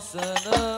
Sena